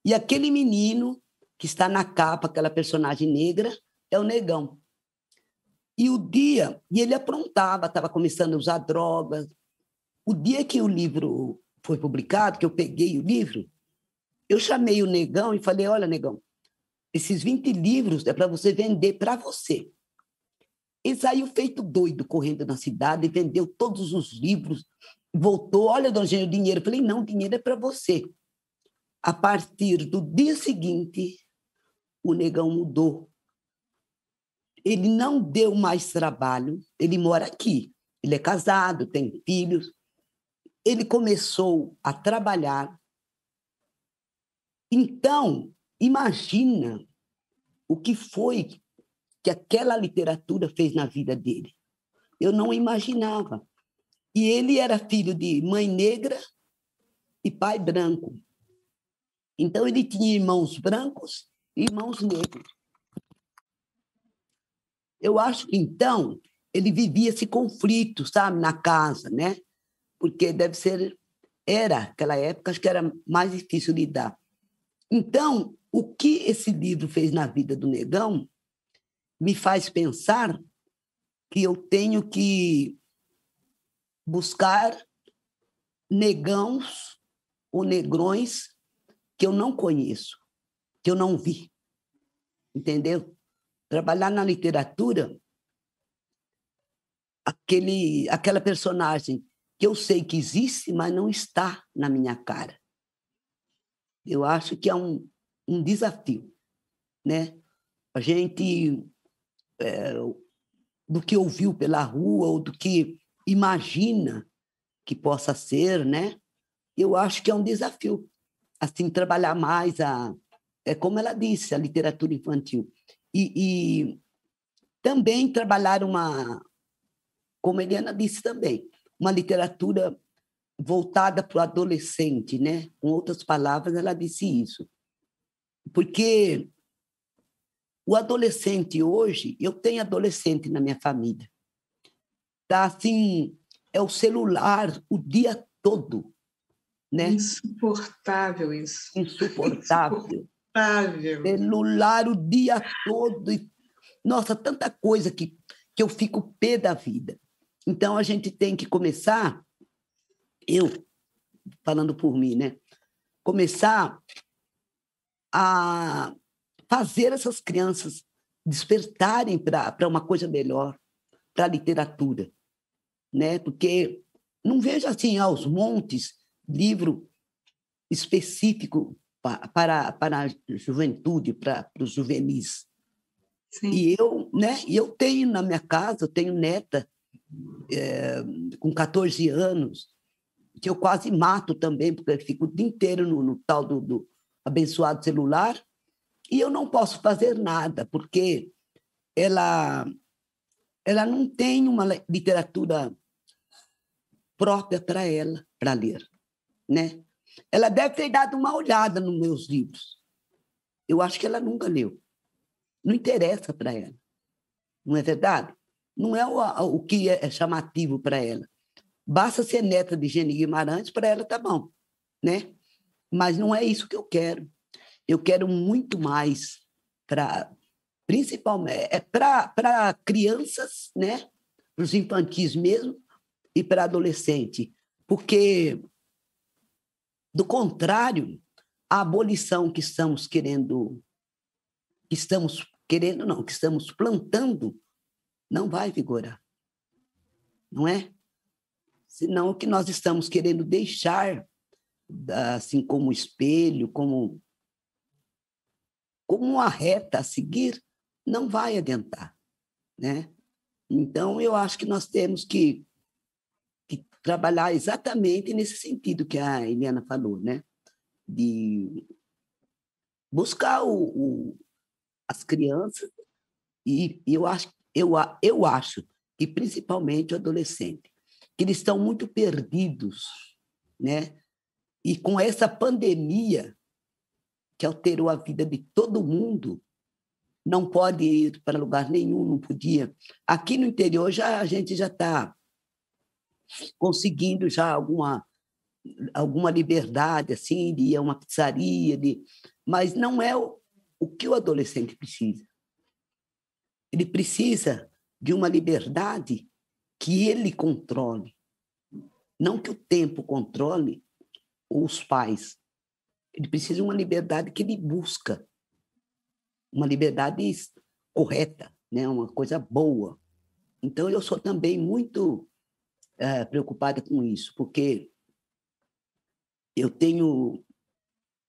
[SPEAKER 3] e aquele menino que está na capa, aquela personagem negra, é o negão. E o dia, e ele aprontava, estava começando a usar drogas. O dia que o livro foi publicado, que eu peguei o livro, eu chamei o negão e falei: Olha, negão, esses 20 livros é para você vender para você. Ele saiu feito doido, correndo na cidade, vendeu todos os livros, voltou: Olha, dona Eugênia, o dinheiro. Eu falei: Não, o dinheiro é para você. A partir do dia seguinte, o negão mudou. Ele não deu mais trabalho, ele mora aqui. Ele é casado, tem filhos. Ele começou a trabalhar. Então, imagina o que foi que aquela literatura fez na vida dele. Eu não imaginava. E ele era filho de mãe negra e pai branco. Então, ele tinha irmãos brancos e irmãos negros. Eu acho que, então, ele vivia esse conflito, sabe, na casa, né? Porque deve ser, era, aquela época, acho que era mais difícil lidar. Então, o que esse livro fez na vida do negão me faz pensar que eu tenho que buscar negãos ou negrões que eu não conheço, que eu não vi. Entendeu? Trabalhar na literatura, aquele, aquela personagem que eu sei que existe, mas não está na minha cara. Eu acho que é um, um desafio, né? A gente, é, do que ouviu pela rua ou do que imagina que possa ser, né? Eu acho que é um desafio assim trabalhar mais a é como ela disse a literatura infantil. E, e também trabalhar uma como a Eliana disse também uma literatura voltada para o adolescente né? Com outras palavras ela disse isso. Porque o adolescente hoje eu tenho adolescente na minha família tá assim é o celular o dia todo né?
[SPEAKER 2] Insuportável isso.
[SPEAKER 3] Insuportável. Insuportável. Celular o dia todo. E, nossa, tanta coisa que, que eu fico pé da vida. Então, a gente tem que começar, eu, falando por mim, né? Começar a fazer essas crianças despertarem para uma coisa melhor, para a literatura, né? Porque não vejo assim aos montes livro específico para, para a juventude, para, para os juvenis. Sim. E eu, né, eu tenho na minha casa, eu tenho neta é, com 14 anos, que eu quase mato também, porque eu fico o dia inteiro no, no tal do, do abençoado celular, e eu não posso fazer nada, porque ela, ela não tem uma literatura própria para ela, para ler. Né? Ela deve ter dado uma olhada nos meus livros. Eu acho que ela nunca leu. Não interessa para ela. Não é verdade? Não é o, o que é chamativo para ela. Basta ser neta de Geni Guimarães, para ela tá bom, né? Mas não é isso que eu quero. Eu quero muito mais para principalmente é para crianças, né? Para os infantis mesmo e para adolescente, porque do contrário, a abolição que estamos querendo que estamos querendo não, que estamos plantando não vai vigorar. Não é? Senão o que nós estamos querendo deixar assim como espelho, como como uma reta a seguir, não vai adiantar, né? Então eu acho que nós temos que, que trabalhar exatamente nesse sentido que a Eliana falou, né? De buscar o, o as crianças e eu acho eu, eu acho que principalmente o adolescente que eles estão muito perdidos, né? E com essa pandemia que alterou a vida de todo mundo, não pode ir para lugar nenhum, não podia. Aqui no interior já a gente já está conseguindo já alguma alguma liberdade assim de ir a uma pizzaria, de mas não é o, o que o adolescente precisa. Ele precisa de uma liberdade que ele controle. Não que o tempo controle os pais. Ele precisa de uma liberdade que ele busca. Uma liberdade correta, né? uma coisa boa. Então, eu sou também muito é, preocupada com isso, porque eu tenho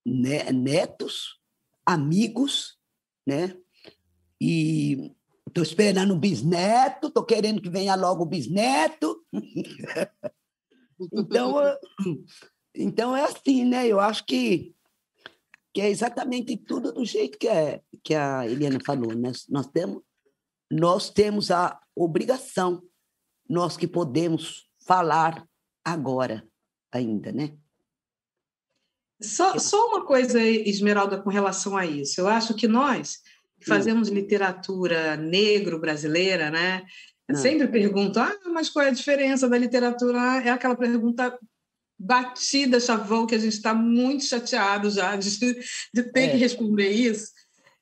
[SPEAKER 3] netos, amigos, né? E Estou esperando o bisneto, estou querendo que venha logo o bisneto. [laughs] então, então é assim, né? Eu acho que, que é exatamente tudo do jeito que, é, que a Eliana falou. Né? Nós, temos, nós temos a obrigação, nós que podemos falar agora ainda, né?
[SPEAKER 2] Só, só uma coisa, Esmeralda, com relação a isso. Eu acho que nós fazemos literatura negro-brasileira, né? Eu sempre pergunto, ah, mas qual é a diferença da literatura? É aquela pergunta batida, chavão, que a gente está muito chateado já de, de ter é. que responder isso.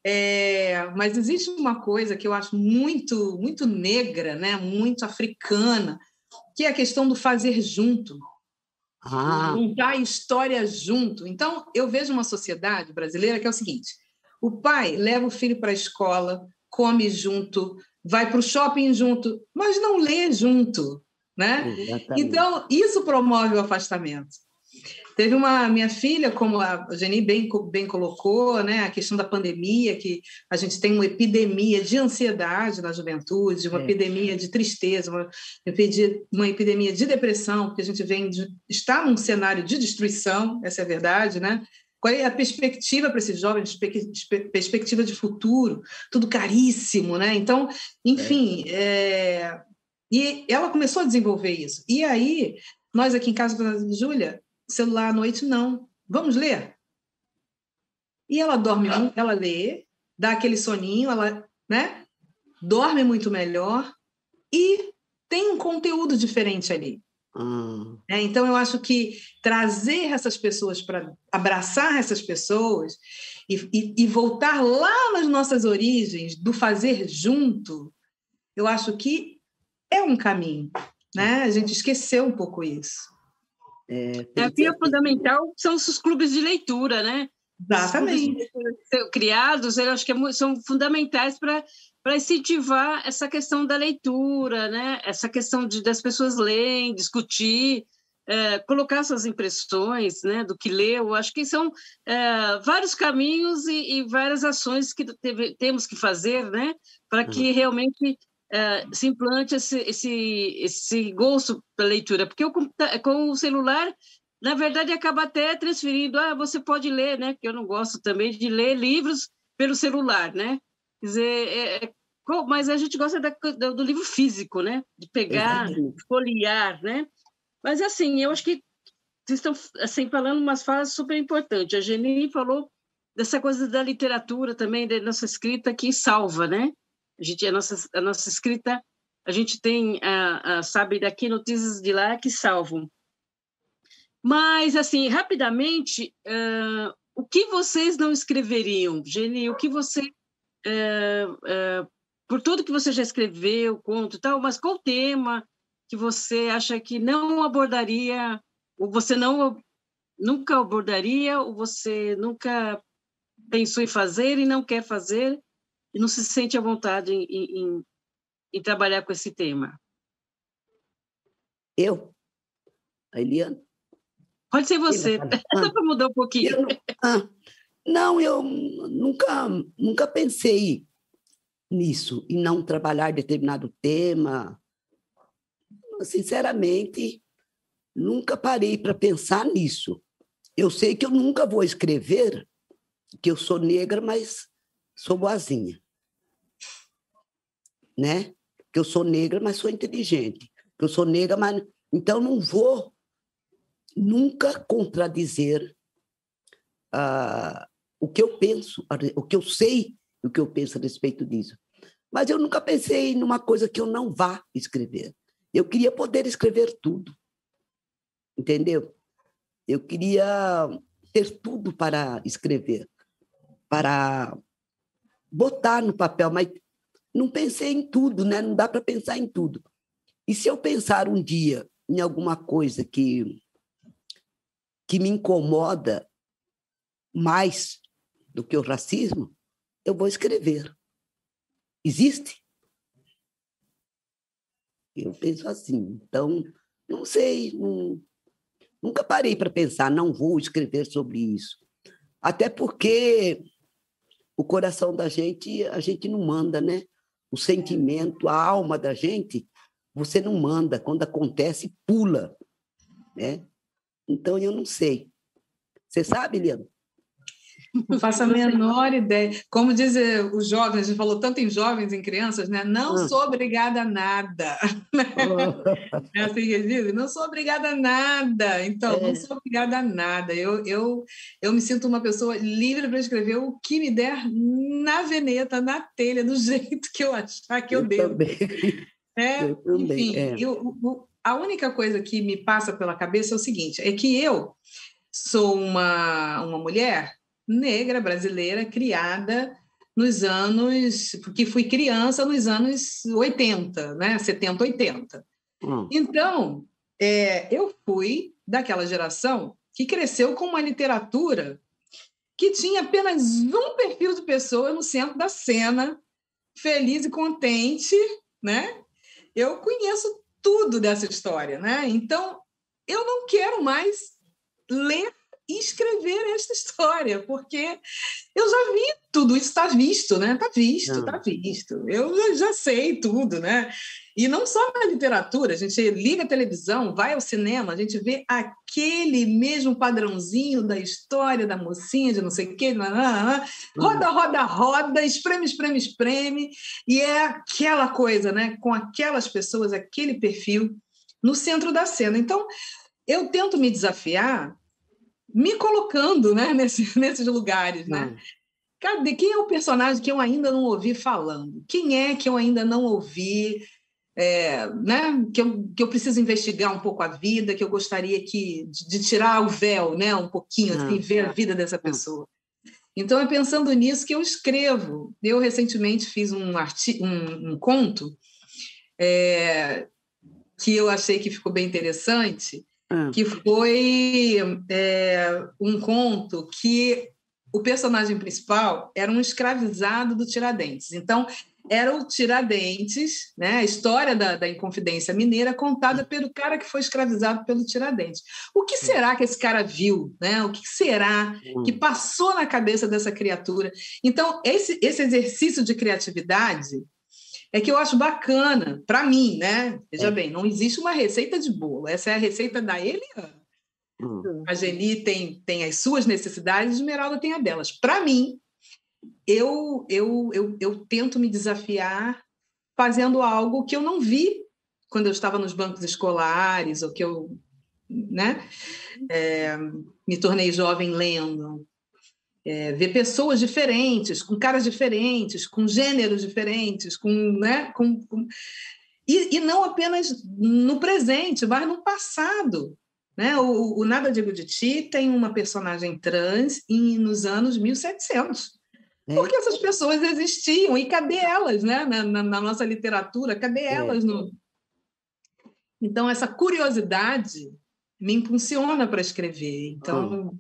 [SPEAKER 2] É, mas existe uma coisa que eu acho muito, muito negra, né? muito africana, que é a questão do fazer junto. Ah. Juntar a história junto. Então, eu vejo uma sociedade brasileira que é o seguinte: o pai leva o filho para a escola, come junto, vai para o shopping junto, mas não lê junto, né? Então, isso promove o afastamento. Teve uma minha filha, como a Jenny bem, bem colocou, né, a questão da pandemia, que a gente tem uma epidemia de ansiedade na juventude, uma é. epidemia de tristeza, uma, uma epidemia de depressão, porque a gente vem de, está num cenário de destruição, essa é a verdade, né? Qual é a perspectiva para esses jovens, perspectiva de futuro, tudo caríssimo, né? Então, enfim, é. É... e ela começou a desenvolver isso. E aí, nós aqui em casa, Júlia, celular à noite não, vamos ler. E ela dorme, ela lê, dá aquele soninho, ela, né? Dorme muito melhor e tem um conteúdo diferente ali. Hum. É, então, eu acho que trazer essas pessoas para abraçar essas pessoas e, e, e, voltar lá nas nossas origens do fazer junto, eu acho que é um caminho. Né? A gente esqueceu um pouco isso.
[SPEAKER 1] É, a via fundamental são os clubes de leitura, né?
[SPEAKER 2] Exatamente.
[SPEAKER 1] Criados, eu acho que é são fundamentais para para incentivar essa questão da leitura, né? essa questão de, das pessoas lerem, discutir, é, colocar suas impressões né, do que leu. Acho que são é, vários caminhos e, e, várias ações que teve, temos que fazer né, para que uhum. realmente é, se implante esse, esse, esse gosto pela leitura. Porque com, com o celular na verdade, acaba até transferindo. Ah, você pode ler, né? Porque eu não gosto também de ler livros pelo celular, né? Quer dizer, é, é mas a gente gosta da, do livro físico, né? De pegar, folhear, né? Mas, assim, eu acho que vocês estão assim, falando umas falas super importantes. A Geni falou dessa coisa da literatura também, da nossa escrita que salva, né? A, gente, a, nossa, a nossa escrita, a gente tem, a, a, sabe, daqui notícias de lá que salvam. Mas, assim, rapidamente, uh, o que vocês não escreveriam, Geni? O que você, uh, uh, por tudo que você já escreveu, conto e tal, mas qual tema que você acha que não abordaria, ou você não nunca abordaria, ou você nunca pensou em fazer e não quer fazer, e não se sente à vontade em, em, em trabalhar com esse tema?
[SPEAKER 3] Eu? A Eliana?
[SPEAKER 1] Pode ser você, [laughs] só para mudar um pouquinho.
[SPEAKER 3] Eu, ah, não, eu nunca, nunca pensei nisso, em não trabalhar determinado tema. Sinceramente, nunca parei para pensar nisso. Eu sei que eu nunca vou escrever que eu sou negra, mas sou boazinha. Né? Que eu sou negra, mas sou inteligente. Que eu sou negra, mas então não vou nunca contradizer uh, o que eu penso, o que eu sei, o que eu penso a respeito disso. Mas eu nunca pensei numa coisa que eu não vá escrever. Eu queria poder escrever tudo, entendeu? Eu queria ter tudo para escrever, para botar no papel, mas não pensei em tudo, né? Não dá para pensar em tudo. E se eu pensar um dia em alguma coisa que que me incomoda mais do que o racismo, eu vou escrever. Existe? Eu penso assim. Então, não sei, não, nunca parei para pensar, não vou escrever sobre isso. Até porque o coração da gente, a gente não manda, né? O sentimento, a alma da gente, você não manda. Quando acontece, pula, né? Então, eu não sei. Você sabe, Liana?
[SPEAKER 2] Não [laughs] faço a menor ideia. Como diz eh, os jovens, a gente falou tanto em jovens, em crianças, né? Não ah. sou obrigada a nada. [laughs] é assim que dizem? Não sou obrigada a nada. Então, é. não sou obrigada a nada. Eu, eu, eu me sinto uma pessoa livre para escrever o que me der na veneta, na telha, do [laughs] jeito que eu achar que eu, eu devo. Também. É, eu também. Enfim, é. eu, a única coisa que me passa pela cabeça é o seguinte: é que eu sou uma, uma mulher negra brasileira criada nos anos que fui criança nos anos 80, né? 70, 80. Hum. Então, é, eu fui daquela geração que cresceu com uma literatura que tinha apenas um perfil de pessoa no centro da cena, feliz e contente, né? Eu conheço tudo dessa história, né? Então, eu não quero mais ler escrever esta história, porque eu já vi tudo isso, está visto, né? Está visto, está visto. Eu já, já, sei tudo, né? E não só na literatura, a gente liga a televisão, vai ao cinema, a gente vê aquele mesmo padrãozinho da história da mocinha de não sei o quê, roda, roda, roda, espreme, espreme, espreme, e é aquela coisa, né? Com aquelas pessoas, aquele perfil no centro da cena. Então, eu tento me desafiar me colocando né, [laughs] nesse, nesses lugares, né? Hum. Cadê? Quem é o personagem que eu ainda não ouvi falando? Quem é que eu ainda não ouvi? É, né? que, eu, que eu preciso investigar um pouco a vida, que eu gostaria que, de, de tirar o véu né? um pouquinho, assim, ver a vida dessa pessoa. Então, é pensando nisso que eu escrevo. Eu, recentemente, fiz um, arti um, um conto é, que eu achei que ficou bem interessante, ah. que foi é, um conto que o personagem principal era um escravizado do Tiradentes. Então, era o Tiradentes, né? a história da, da Inconfidência Mineira contada pelo cara que foi escravizado pelo Tiradentes. O que será que esse cara viu? Né? O que será que hum. passou na cabeça dessa criatura? Então, esse, esse exercício de criatividade é que eu acho bacana, para mim, né? Veja é. bem, não existe uma receita de bolo, essa é a receita da Eliana. Hum. A Geni tem, tem as suas necessidades, a Esmeralda tem a delas. Para mim, eu, eu, eu, eu tento me desafiar fazendo algo que eu não vi quando eu estava nos bancos escolares, ou que eu né, é, me tornei jovem lendo. É, ver pessoas diferentes, com caras diferentes, com gêneros diferentes, com, né, com, com... E, e, não apenas no presente, mas no passado. Né? O, o Nada Digo de Ti tem uma personagem trans em, nos anos 1700. É. Porque essas pessoas existiam, e cadê elas né? na, na, na nossa literatura? Cadê é. elas? No... Então, essa curiosidade me impulsiona para escrever. Então.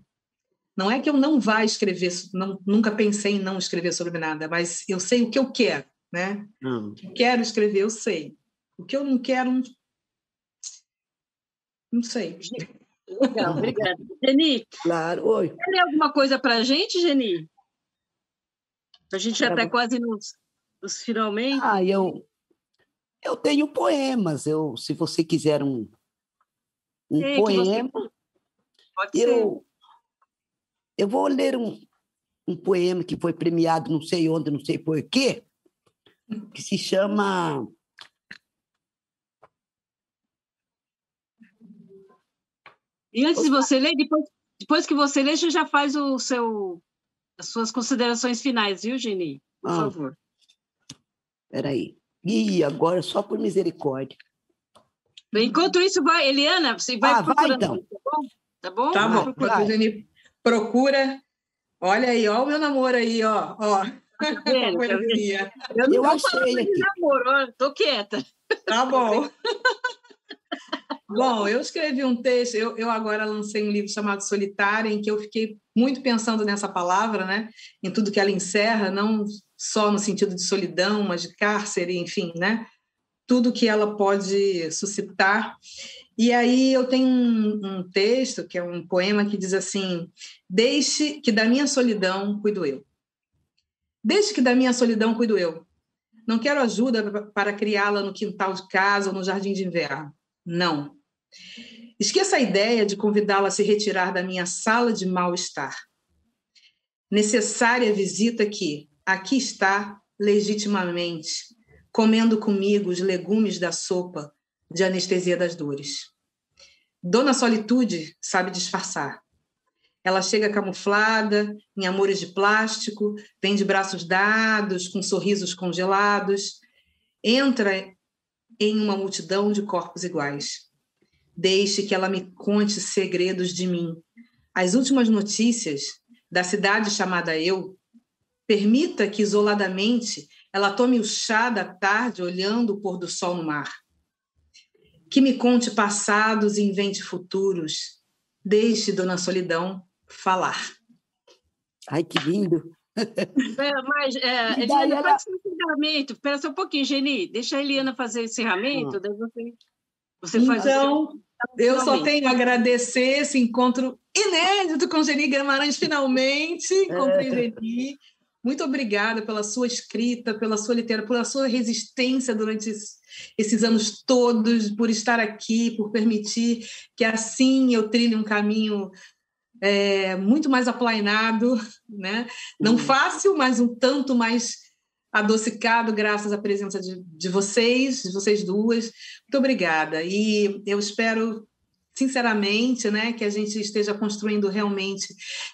[SPEAKER 2] Não é que eu não vá escrever, não, nunca pensei em não escrever sobre nada, mas eu sei o que eu quero. Né? Hum. Quero escrever, eu sei. O que eu não quero, não sei.
[SPEAKER 1] Legal, obrigada. Geni.
[SPEAKER 3] Claro, oi.
[SPEAKER 1] Tem alguma coisa para a gente, Geni? A gente já está quase nos, nos, finalmente.
[SPEAKER 3] Ah, eu, eu tenho poemas. Eu, se você quiser um, um poema,
[SPEAKER 1] Pode
[SPEAKER 3] eu, ser. Eu vou ler um, um poema que foi premiado não sei onde, não sei por quê, que se chama
[SPEAKER 1] E antes de você ler, depois, depois que você ler, você já faz o seu as suas considerações finais, viu, Geni? Por ah, favor.
[SPEAKER 3] Peraí. E agora, só por misericórdia.
[SPEAKER 1] Enquanto isso, vai, Eliana, você vai
[SPEAKER 3] ah, Vai, então.
[SPEAKER 1] Tá bom? Tá bom?
[SPEAKER 2] Tá bom. Geni procura. Olha aí, ó o meu namoro aí, ó. ó.
[SPEAKER 1] Tá [laughs] eu não eu achei aqui. namoro, tô quieta.
[SPEAKER 2] Tá bom. [laughs] Bom, eu escrevi um texto, eu, eu agora lancei um livro chamado Solitária, em que eu fiquei muito pensando nessa palavra, né? em tudo que ela encerra, não só no sentido de solidão, mas de cárcere, enfim, né? tudo que ela pode suscitar. E aí eu tenho um, um texto, que é um poema, que diz assim: Deixe que da minha solidão cuido eu. Deixe que da minha solidão cuido eu. Não quero ajuda para criá-la no quintal de casa ou no jardim de inverno. Não. Esqueça a ideia de convidá-la a se retirar da minha sala de mal-estar. Necessária visita que, aqui está, legitimamente, comendo comigo os legumes da sopa de anestesia das dores. Dona Solitude sabe disfarçar. Ela chega camuflada, em amores de plástico, vem de braços dados, com sorrisos congelados, entra em uma multidão de corpos iguais. Deixe que ela me conte segredos de mim. As últimas notícias da cidade chamada Eu. Permita que isoladamente ela tome o chá da tarde olhando o pôr do sol no mar. Que me conte passados e invente futuros. Deixe Dona Solidão falar.
[SPEAKER 3] Ai, que lindo!
[SPEAKER 1] É, mas, é, [laughs] Eliana, ela... faz um encerramento. Espera só um pouquinho, Geni. Deixa a Eliana fazer o encerramento, ah. daí você...
[SPEAKER 2] Você então, eu só tenho a agradecer esse encontro inédito com Geni Guimarães, finalmente encontrei é. Geni. Muito obrigada pela sua escrita, pela sua literatura, pela sua resistência durante esses anos todos, por estar aqui, por permitir que assim eu trilhe um caminho é, muito mais aplainado, né? não uhum. fácil, mas um tanto mais adocicado graças à presença de, de vocês, de vocês duas. Muito obrigada. E eu espero sinceramente, né, que a gente esteja construindo realmente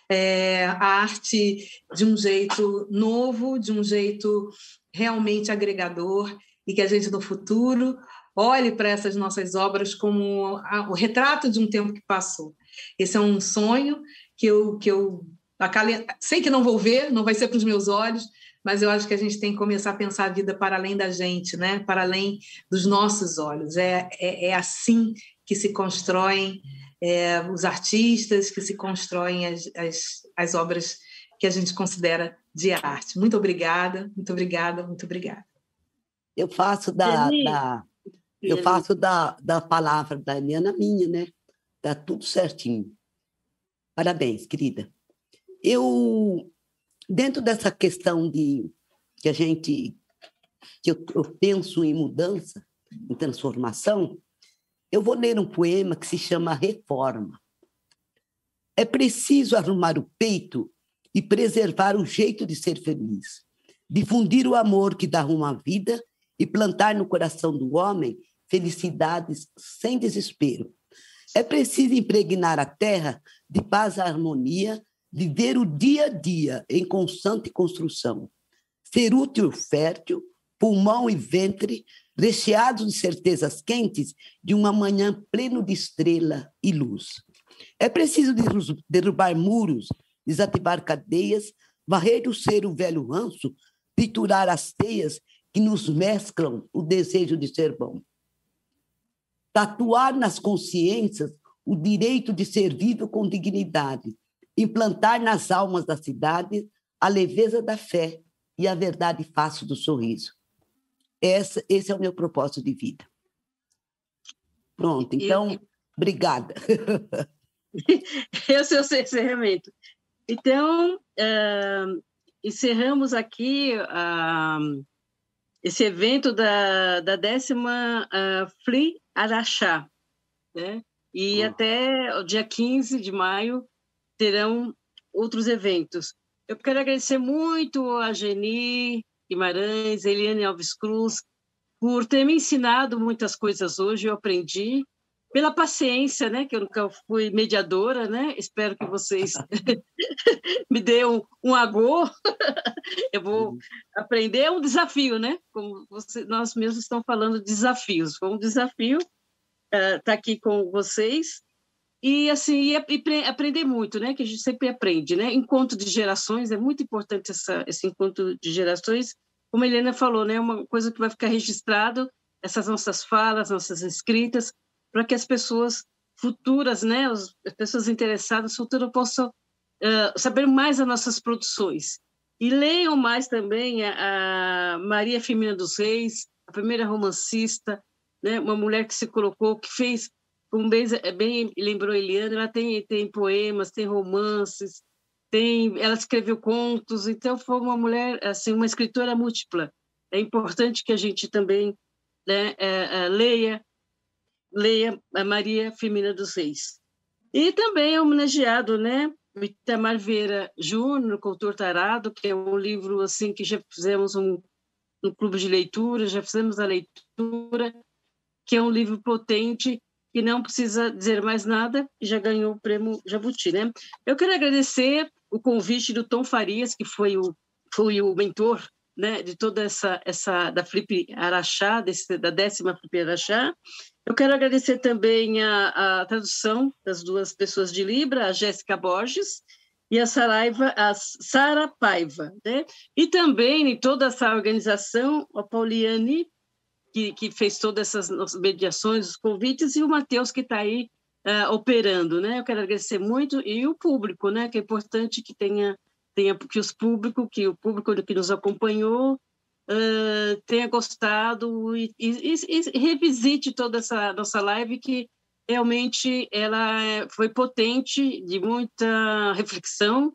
[SPEAKER 2] é, a arte de um jeito novo, de um jeito realmente agregador e que a gente no futuro olhe para essas nossas obras como a, o retrato de um tempo que passou. Esse é um sonho que eu que eu sei que não vou ver, não vai ser para os meus olhos, mas eu acho que a gente tem que começar a pensar a vida para além da gente, né? para além dos nossos olhos. É, é, é assim que se constroem é, os artistas, que se constroem as, as, as obras que a gente considera de arte. Muito obrigada, muito obrigada, muito obrigada.
[SPEAKER 3] Eu faço da, da eu faço da, da palavra da Eliana minha, né? Tá tudo certinho. Parabéns, querida. Eu, dentro dessa questão de que a gente, que eu, eu penso em mudança, em transformação, eu vou ler um poema que se chama Reforma. É preciso arrumar o peito e preservar o jeito de ser feliz, difundir o amor que dá rumo à vida e plantar no coração do homem felicidades sem desespero. É preciso impregnar a terra de paz e harmonia, viver o dia a dia em constante construção, ser útil fértil, pulmão e ventre, recheados de certezas quentes de uma manhã pleno de estrela e luz. É preciso derrubar muros, desativar cadeias, varrer do ser o velho ranço, triturar as teias que nos mesclam o desejo de ser bom tatuar nas consciências o direito de ser vivo com dignidade, implantar nas almas da cidade a leveza da fé e a verdade fácil do sorriso. Essa, esse é o meu propósito de vida. Pronto, então, eu... obrigada. [laughs]
[SPEAKER 1] Esse é o seu encerramento. Então, uh, encerramos aqui uh, esse evento da, da décima uh, Free Araxá, né? E uhum. até o dia 15 de maio terão outros eventos. Eu quero agradecer muito a Geni Guimarães, Eliane Alves Cruz, por ter me ensinado muitas coisas hoje, eu aprendi, pela paciência, né, que eu nunca fui mediadora, né, espero que vocês [laughs] me dêem um, um agô, [laughs] eu vou uhum. aprender, é um desafio, né, como você, nós mesmos estamos falando desafios, foi um desafio estar uh, tá aqui com vocês, e assim, e, e, aprender muito, né, que a gente sempre aprende, né, encontro de gerações, é muito importante essa, esse encontro de gerações, como a Helena falou, né, uma coisa que vai ficar registrado, essas nossas falas, nossas escritas, para que as pessoas futuras, né, as pessoas interessadas futuras possam uh, saber mais das nossas produções. E leiam mais também a, a Maria Firmina dos Reis, a primeira romancista, né, uma mulher que se colocou, que fez, como bem, bem lembrou Eliana, ela tem, tem poemas, tem romances, tem, ela escreveu contos, então foi uma mulher, assim, uma escritora múltipla. É importante que a gente também né, é, é, leia leia a Maria Firmina dos Reis. E também é homenageado, né, Itamar Vieira Júnior, Cultor Tarado, que é um livro assim que já fizemos um, um clube de leitura, já fizemos a leitura, que é um livro potente que não precisa dizer mais nada, já ganhou o prêmio Jabuti, né? Eu quero agradecer o convite do Tom Farias, que foi o foi o mentor, né, de toda essa essa da Flip Araxá, desse, da décima Flip Araxá, eu quero agradecer também a, a tradução das duas pessoas de Libra, a Jéssica Borges e a Saraiva, a Sara Paiva, né? E também em toda essa organização, a Pauliane, que, que fez todas essas mediações, os convites, e o Matheus, que está aí uh, operando, né? Eu quero agradecer muito, e o público, né? Que é importante que tenha, tenha que os público, que o público que nos acompanhou uh, tenha gostado e, e, e, revisite toda essa nossa live que realmente ela é, foi potente, de muita reflexão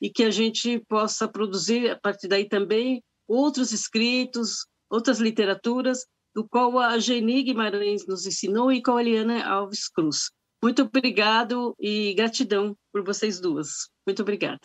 [SPEAKER 1] e que a gente possa produzir a partir daí também outros escritos, outras literaturas, do qual a Geni Guimarães nos ensinou e com a Eliana Alves Cruz. Muito obrigado e gratidão por vocês duas. Muito obrigada.